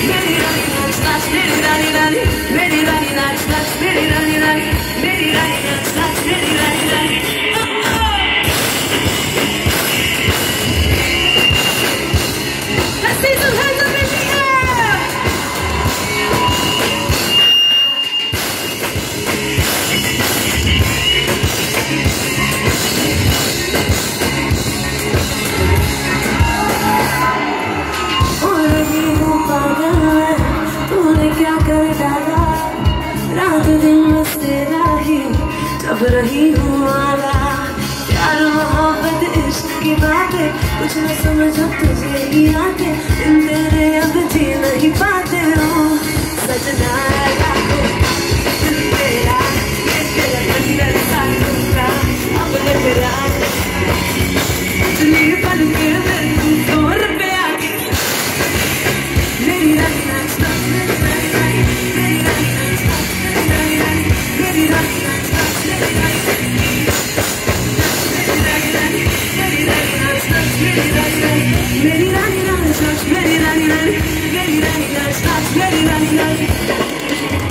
Dali, dali, dali, dali, dali, dali, dali, अब रही हूँ आला। प्यार मोहब्बत, इश्क की बातें, कुछ न समझो तुझे ही आते इन तेरे अब जी नहीं पाते हो। सजना तेरा अपने तेरा पल के nani nani nani nani nani nani